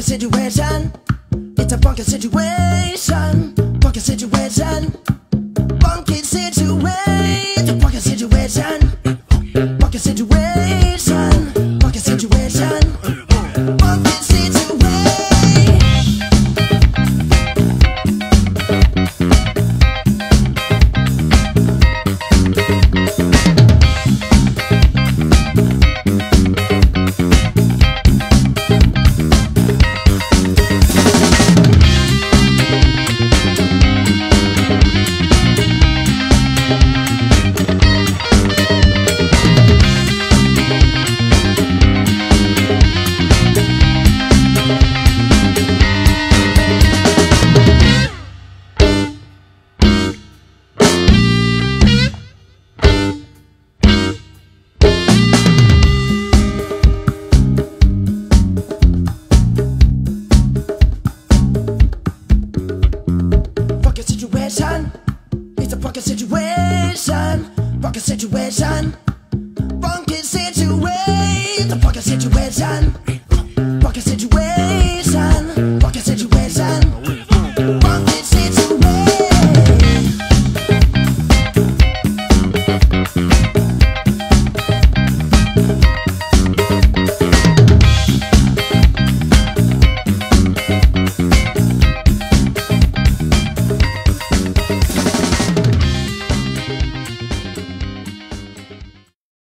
situation. It's a funky situation. Funky situation. Rocket situation, rocket situation, funky situation, the fucking situation, rocket situation, rocket situation.